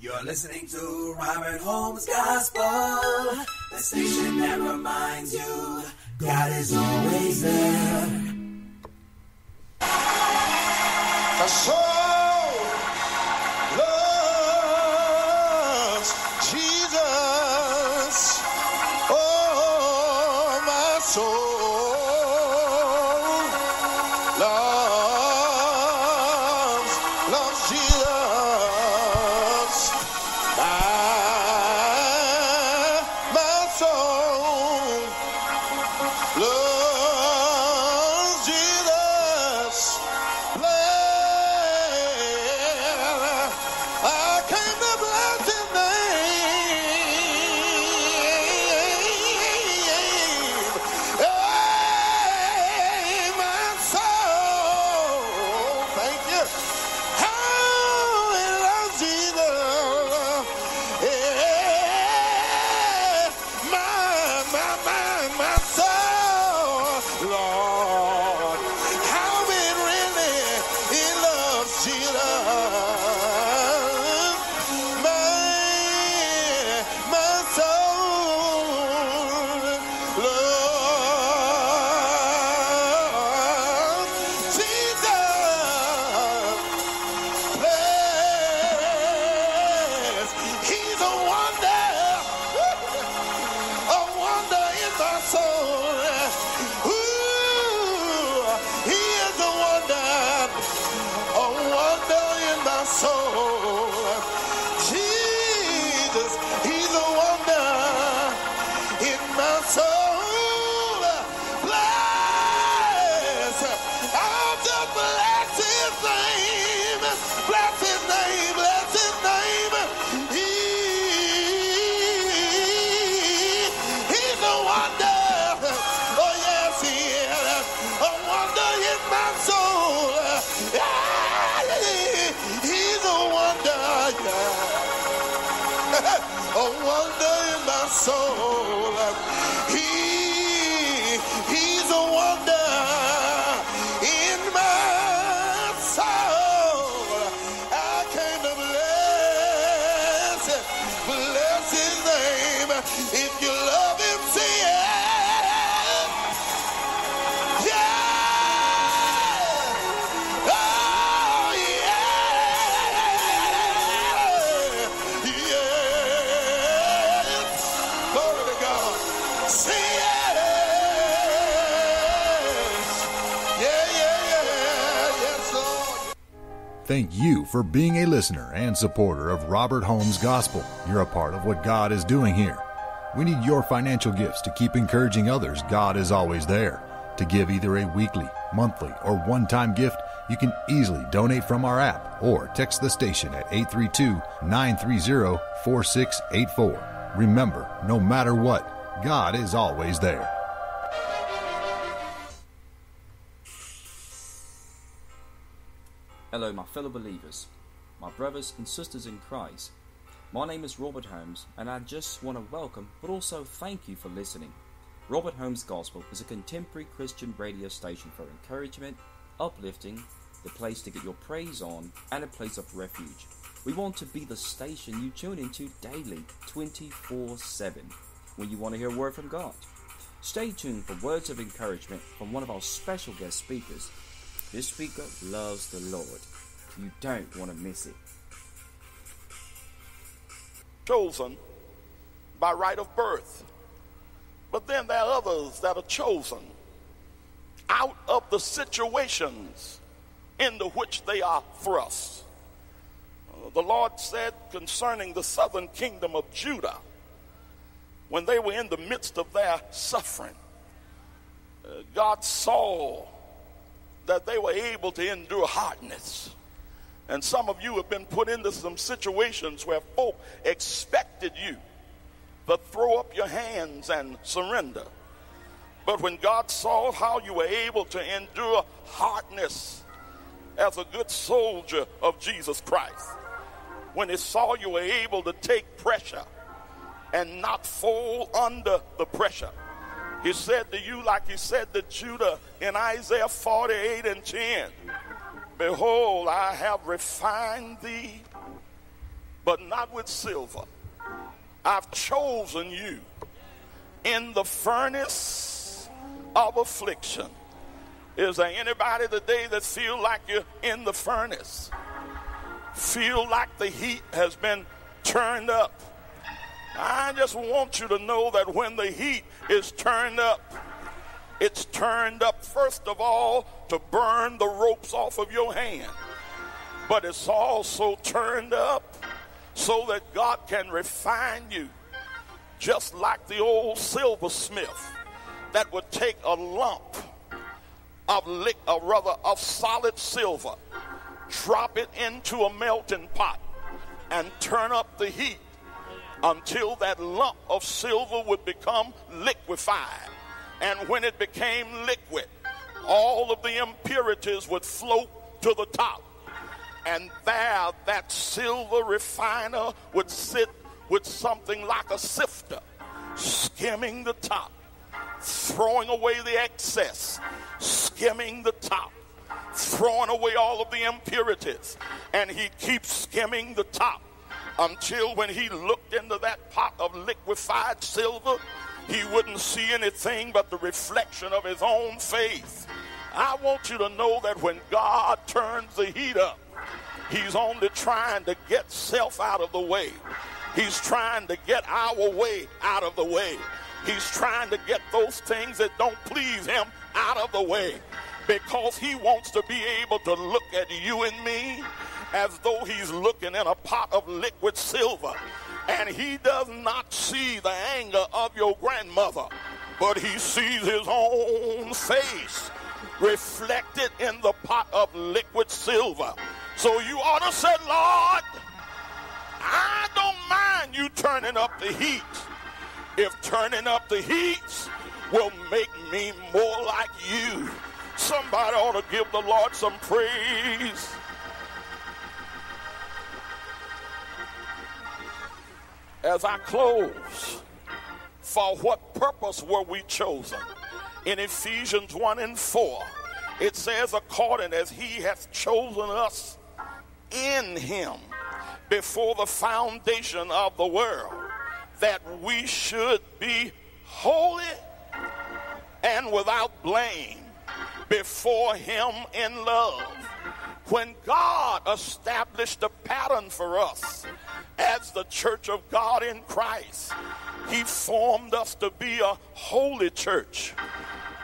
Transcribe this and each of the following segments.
You're listening to Robert Holmes Gospel, the station that reminds you God is always there. Thank you for being a listener and supporter of Robert Holmes Gospel. You're a part of what God is doing here. We need your financial gifts to keep encouraging others. God is always there. To give either a weekly, monthly, or one time gift, you can easily donate from our app or text the station at 832 930 4684. Remember, no matter what, God is always there. Fellow believers, my brothers and sisters in Christ. My name is Robert Holmes, and I just want to welcome but also thank you for listening. Robert Holmes Gospel is a contemporary Christian radio station for encouragement, uplifting, the place to get your praise on, and a place of refuge. We want to be the station you tune into daily, 24 7, when you want to hear a word from God. Stay tuned for words of encouragement from one of our special guest speakers. This speaker loves the Lord. You don't want to miss it. chosen by right of birth. But then there are others that are chosen out of the situations into which they are thrust. Uh, The Lord said concerning the southern kingdom of Judah, when they were in the midst of their suffering, uh, God saw that they were able to endure hardness. And some of you have been put into some situations where folk expected you to throw up your hands and surrender. But when God saw how you were able to endure hardness as a good soldier of Jesus Christ, when He saw you were able to take pressure and not fall under the pressure, He said to you, like He said to Judah in Isaiah 48 and 10, Behold, I have refined thee but not with silver. I've chosen you in the furnace of affliction. Is there anybody today that feel like you're in the furnace? Feel like the heat has been turned up? I just want you to know that when the heat is turned up, it's turned up first of all to burn the ropes off of your hand, but it's also turned up so that God can refine you, just like the old silversmith that would take a lump of lick, or uh, rather of solid silver, drop it into a melting pot, and turn up the heat until that lump of silver would become liquefied. And when it became liquid, all of the impurities would float to the top. And there, that silver refiner would sit with something like a sifter, skimming the top, throwing away the excess, skimming the top, throwing away all of the impurities. And he keeps skimming the top until when he looked into that pot of liquefied silver, he wouldn't see anything but the reflection of his own faith. I want you to know that when God turns the heat up, he's only trying to get self out of the way. He's trying to get our way out of the way. He's trying to get those things that don't please him out of the way because he wants to be able to look at you and me as though he's looking in a pot of liquid silver. And he does not see the anger of your grandmother, but he sees his own face reflected in the pot of liquid silver. So you ought to say, Lord, I don't mind you turning up the heat. If turning up the heat will make me more like you, somebody ought to give the Lord some praise. As I close, for what purpose were we chosen? In Ephesians 1 and 4, it says, according as he hath chosen us in him before the foundation of the world, that we should be holy and without blame before him in love. When God established a pattern for us as the church of God in Christ, he formed us to be a holy church.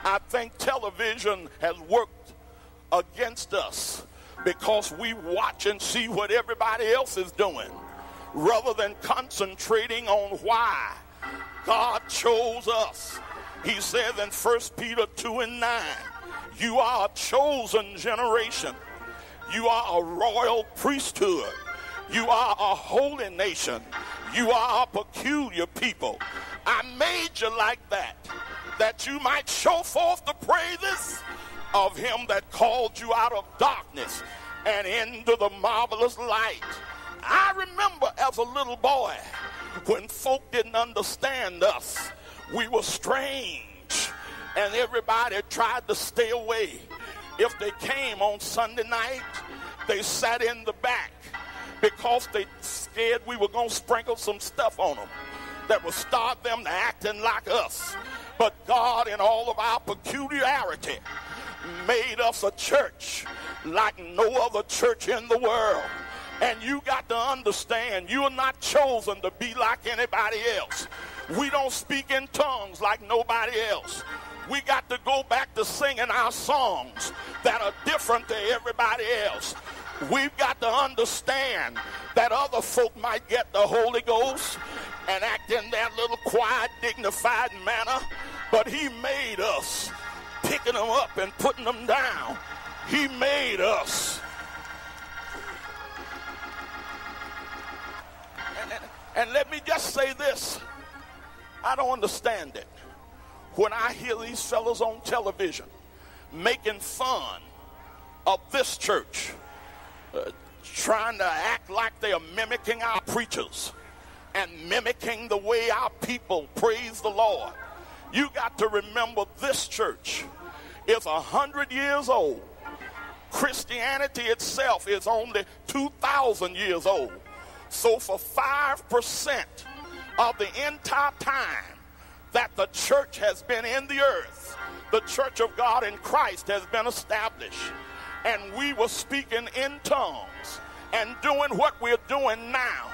I think television has worked against us because we watch and see what everybody else is doing rather than concentrating on why God chose us. He says in 1 Peter 2 and 9, You are a chosen generation, you are a royal priesthood, you are a holy nation, you are a peculiar people. I made you like that, that you might show forth the praises of him that called you out of darkness and into the marvelous light. I remember as a little boy when folk didn't understand us, we were strange, and everybody tried to stay away. If they came on Sunday night, they sat in the back because they scared we were going to sprinkle some stuff on them that would start them to acting like us. But God, in all of our peculiarity, made us a church like no other church in the world. And you got to understand, you are not chosen to be like anybody else. We don't speak in tongues like nobody else. We got to go back to singing our songs that are different to everybody else. We've got to understand that other folk might get the Holy Ghost and act in that little quiet, dignified manner, but He made us picking them up and putting them down. He made us. And, and, and let me just say this I don't understand it. When I hear these fellows on television making fun of this church, uh, trying to act like they are mimicking our preachers and mimicking the way our people praise the Lord. You got to remember this church is a hundred years old. Christianity itself is only 2,000 years old. So for 5% of the entire time that the church has been in the earth, the church of God in Christ has been established. And we were speaking in tongues and doing what we're doing now.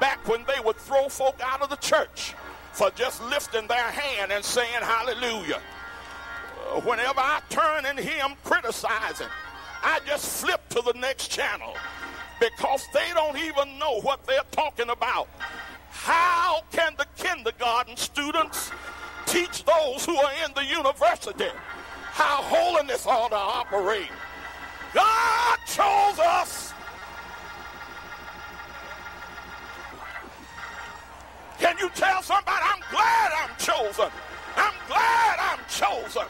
Back when they would throw folk out of the church for just lifting their hand and saying hallelujah. Whenever I turn and hear them criticizing, I just flip to the next channel because they don't even know what they're talking about. How can the kindergarten students teach those who are in the university how holiness ought to operate? God chose us. Can you tell somebody, I'm glad I'm chosen? I'm glad I'm chosen.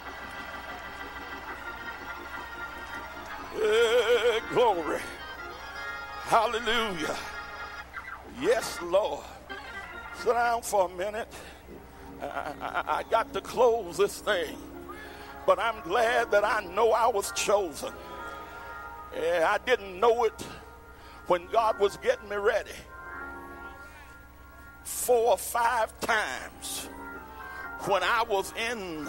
Eh, glory. Hallelujah. Yes, Lord. Sit down for a minute. I, I, I got to close this thing, but I'm glad that I know I was chosen. Yeah, I didn't know it when God was getting me ready. Four or five times when I was in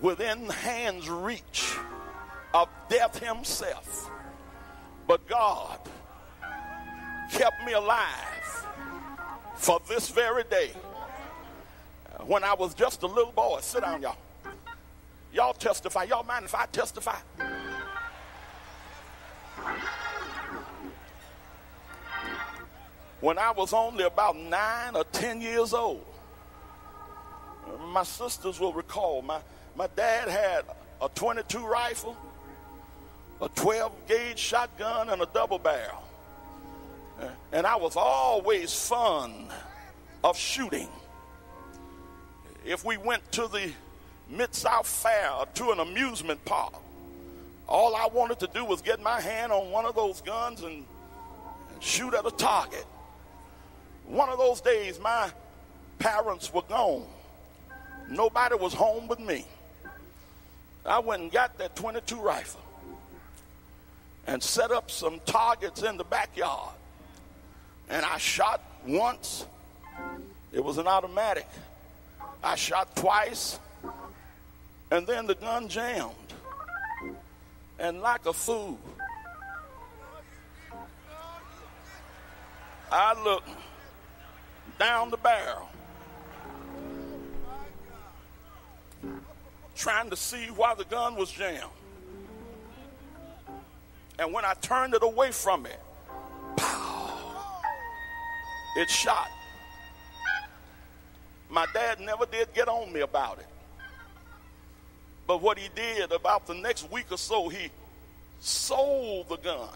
within hand's reach of death himself. But God kept me alive for this very day. When I was just a little boy, sit down, y'all. Y'all testify. Y'all mind if I testify? When I was only about nine or ten years old, my sisters will recall my, my dad had a 22 rifle, a 12 gauge shotgun, and a double barrel. And I was always fond of shooting. If we went to the Mid South Fair or to an amusement park, all I wanted to do was get my hand on one of those guns and, and shoot at a target. One of those days, my parents were gone. Nobody was home but me. I went and got that 22 rifle and set up some targets in the backyard. And I shot once, it was an automatic. I shot twice, and then the gun jammed. And like a fool, I looked down the barrel, trying to see why the gun was jammed. And when I turned it away from it, pow, it shot. My dad never did get on me about it. But what he did about the next week or so, he sold the gun.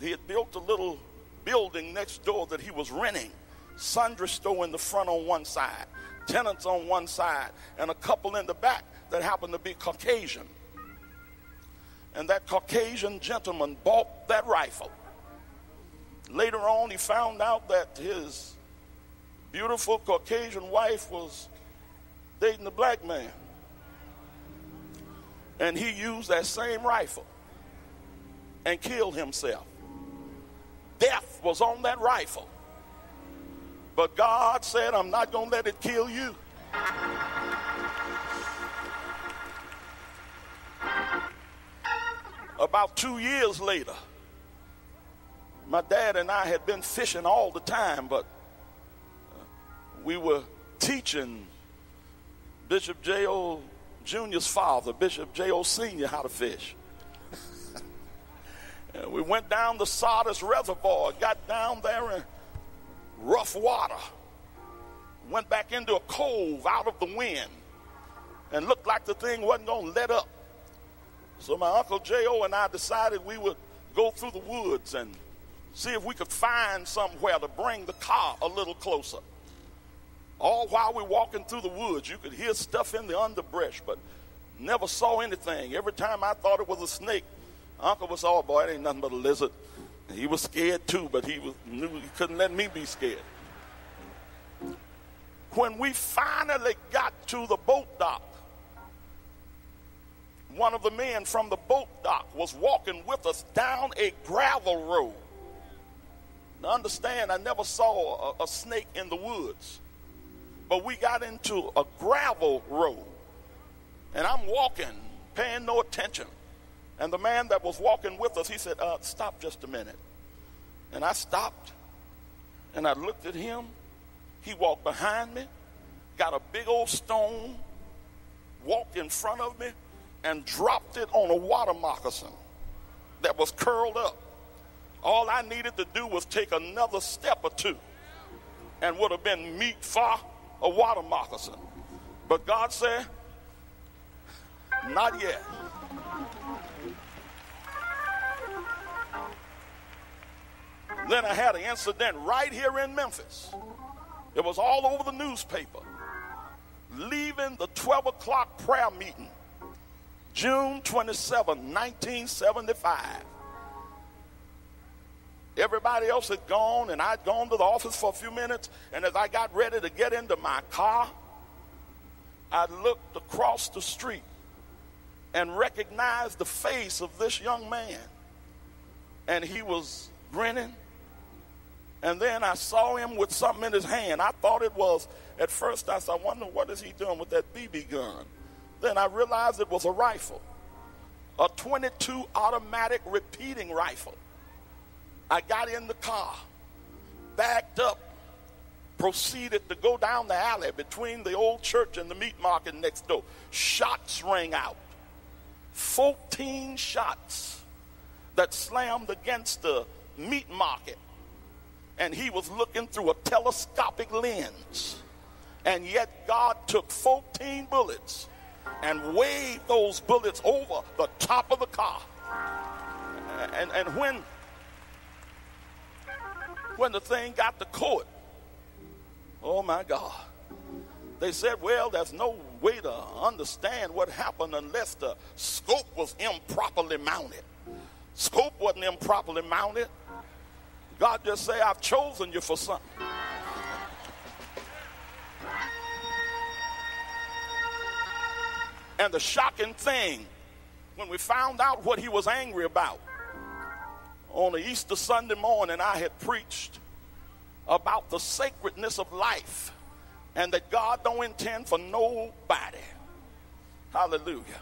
He had built a little building next door that he was renting, sundry store in the front on one side, tenants on one side, and a couple in the back that happened to be Caucasian. And that Caucasian gentleman bought that rifle. Later on, he found out that his beautiful Caucasian wife was dating a black man. And he used that same rifle and killed himself. Death was on that rifle. But God said, I'm not going to let it kill you. About two years later, my dad and I had been fishing all the time, but uh, we were teaching Bishop J.O. Jr.'s father, Bishop J.O. Sr., how to fish. and we went down the Sardis Reservoir, got down there in rough water, went back into a cove out of the wind, and looked like the thing wasn't going to let up. So my Uncle J.O. and I decided we would go through the woods and see if we could find somewhere to bring the car a little closer. All while we're walking through the woods, you could hear stuff in the underbrush, but never saw anything. Every time I thought it was a snake, Uncle was, oh boy, it ain't nothing but a lizard. He was scared too, but he was, knew he couldn't let me be scared. When we finally got to the boat dock, one of the men from the boat dock was walking with us down a gravel road. Now understand, I never saw a, a snake in the woods. But we got into a gravel road. And I'm walking, paying no attention. And the man that was walking with us, he said, uh, Stop just a minute. And I stopped and I looked at him. He walked behind me, got a big old stone, walked in front of me, and dropped it on a water moccasin that was curled up. All I needed to do was take another step or two and would have been meat for a water moccasin. But God said, not yet. Then I had an incident right here in Memphis. It was all over the newspaper. Leaving the 12 o'clock prayer meeting, June 27, 1975. Everybody else had gone, and I'd gone to the office for a few minutes. And as I got ready to get into my car, I looked across the street and recognized the face of this young man. And he was grinning. And then I saw him with something in his hand. I thought it was, at first, I said, I wonder what is he doing with that BB gun. Then I realized it was a rifle, a 22 automatic repeating rifle. I got in the car, backed up, proceeded to go down the alley between the old church and the meat market next door. Shots rang out. 14 shots that slammed against the meat market. And he was looking through a telescopic lens. And yet God took 14 bullets and waved those bullets over the top of the car. And, and when when the thing got to court. Oh my God. They said, well, there's no way to understand what happened unless the scope was improperly mounted. Scope wasn't improperly mounted. God just say, I've chosen you for something. And the shocking thing, when we found out what he was angry about, on the Easter Sunday morning, I had preached about the sacredness of life and that God don't intend for nobody, hallelujah,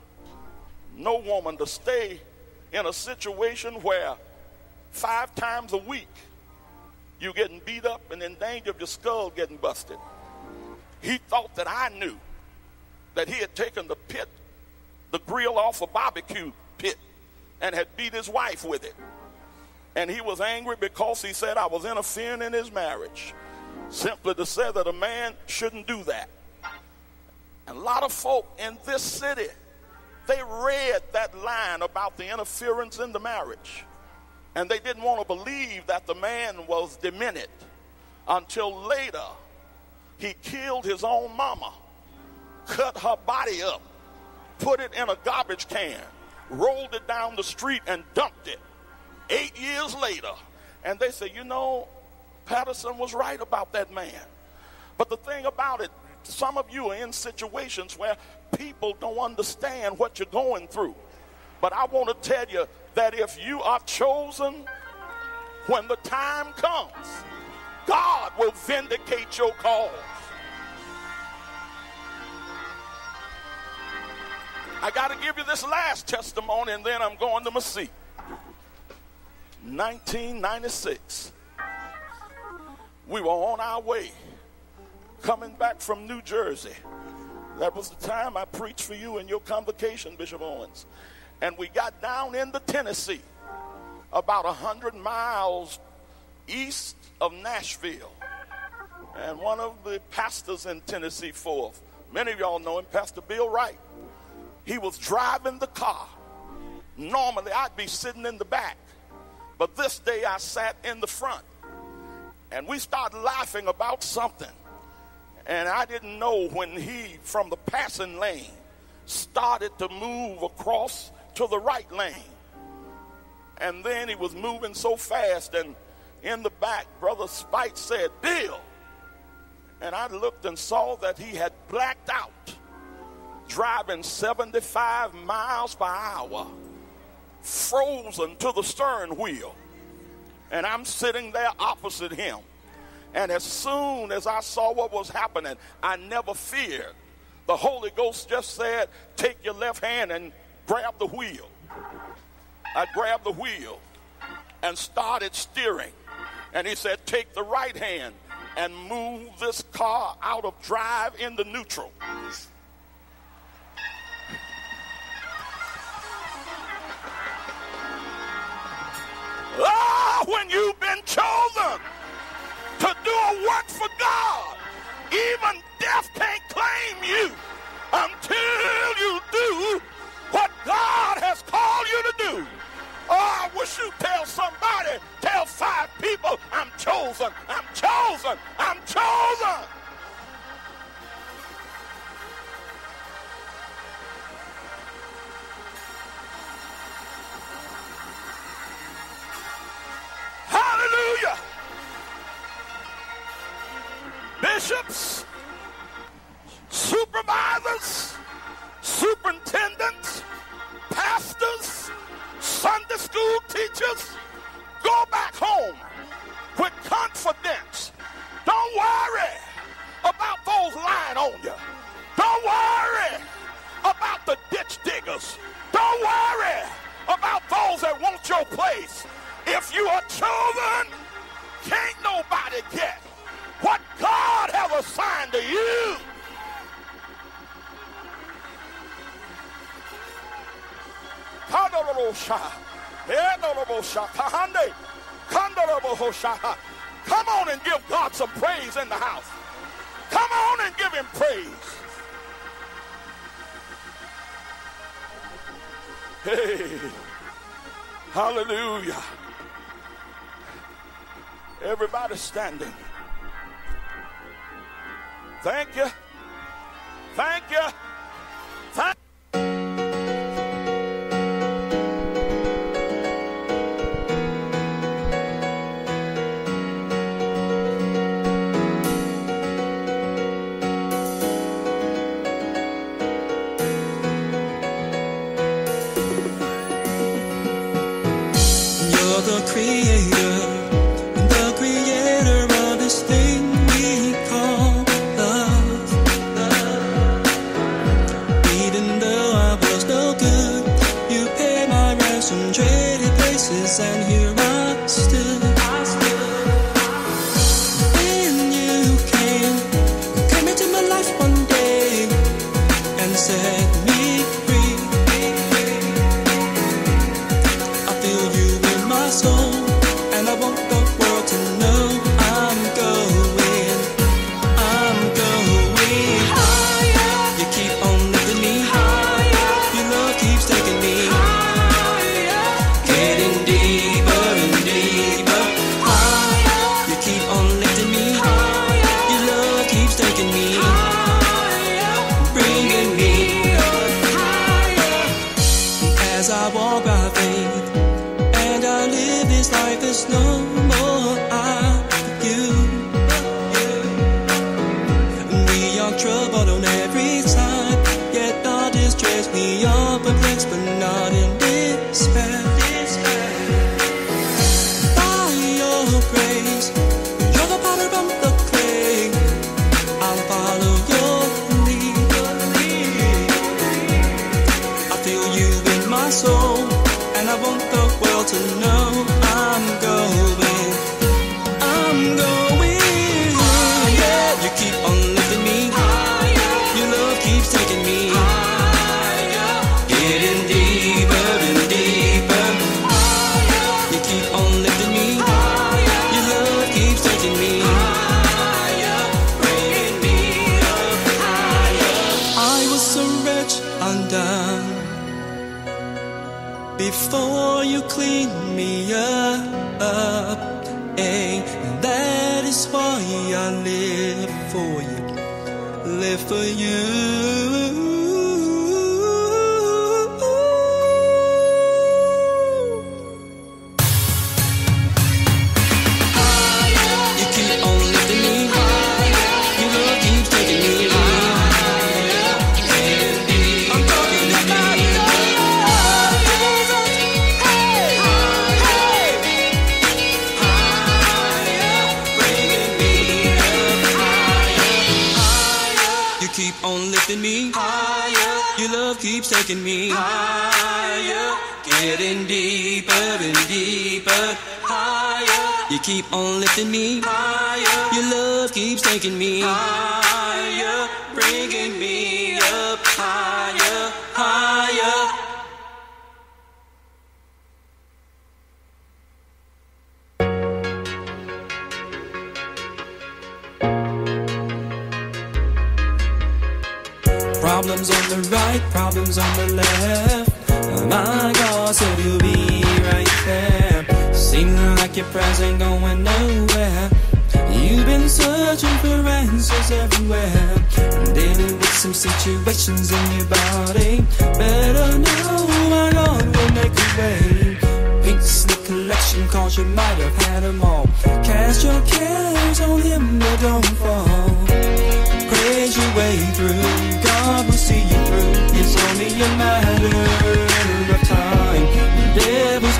no woman to stay in a situation where five times a week you're getting beat up and in danger of your skull getting busted. He thought that I knew that he had taken the pit, the grill off a barbecue pit, and had beat his wife with it. And he was angry because he said I was interfering in his marriage. Simply to say that a man shouldn't do that. And a lot of folk in this city, they read that line about the interference in the marriage. And they didn't want to believe that the man was demented until later he killed his own mama, cut her body up, put it in a garbage can, rolled it down the street, and dumped it eight years later, and they say, you know, Patterson was right about that man. But the thing about it, some of you are in situations where people don't understand what you're going through. But I want to tell you that if you are chosen, when the time comes, God will vindicate your cause. I got to give you this last testimony and then I'm going to my seat. 1996. We were on our way coming back from New Jersey. That was the time I preached for you in your convocation, Bishop Owens. And we got down into Tennessee, about 100 miles east of Nashville. And one of the pastors in Tennessee Fourth, many of y'all know him, Pastor Bill Wright. He was driving the car. Normally, I'd be sitting in the back. But this day I sat in the front and we started laughing about something. And I didn't know when he, from the passing lane, started to move across to the right lane. And then he was moving so fast, and in the back, Brother Spite said, Bill. And I looked and saw that he had blacked out, driving 75 miles per hour frozen to the stern wheel. And I'm sitting there opposite him. And as soon as I saw what was happening, I never feared. The Holy Ghost just said, Take your left hand and grab the wheel. I grabbed the wheel and started steering. And he said, Take the right hand and move this car out of drive into neutral. When you've been chosen to do a work for God, even death can't claim you until you do what God has called you to do. Oh, I wish you tell somebody, tell five people, I'm chosen, I'm chosen, I'm chosen. Hallelujah. Bishops, supervisors, superintendents, pastors, Sunday school teachers, go back home with confidence. Come on and give God some praise in the house. Come on and give him praise. Hey, hallelujah. Everybody standing. Thank you. Thank you. Keep on lifting me higher. Your love keeps taking me higher. Bringing me up higher, higher. Problems on the right, problems on the left. Oh my God said you'll be right there. Seems like your prayers ain't going nowhere. You've been searching for answers everywhere. Dealing with some situations in your body. Better know my God will make a way. Pinks the collection cause you might have had them all. Cast your cares on him, but don't fall praise your way through. God will see you through. It's only a matter of time.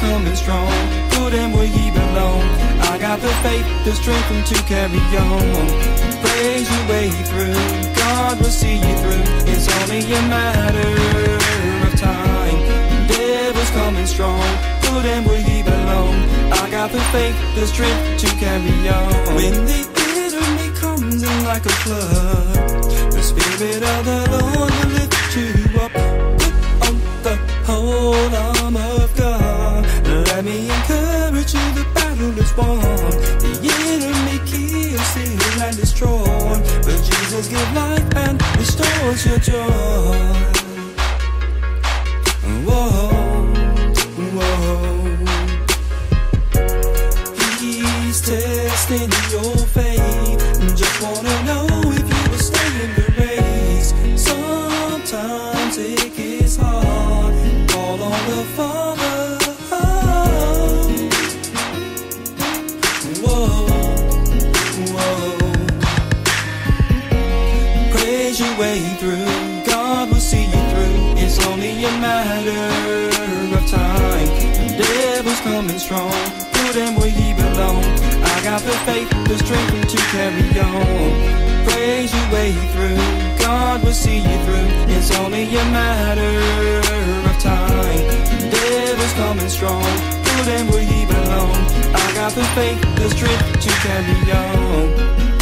Coming strong. Put him where he belongs. I got the faith, the strength, and to carry on. Praise your way through. God will see you through. It's only a matter of time. Devil's coming strong. Put him where he belongs. I got the faith, the strength to carry on. When the enemy comes in like a flood. The Spirit of the Lord will lift you up. Restores your the strength to carry on. Praise your way through. God will see you through. It's only a matter of time. The devil's coming strong. Put him where he belongs. I got the faith, the strength to carry on.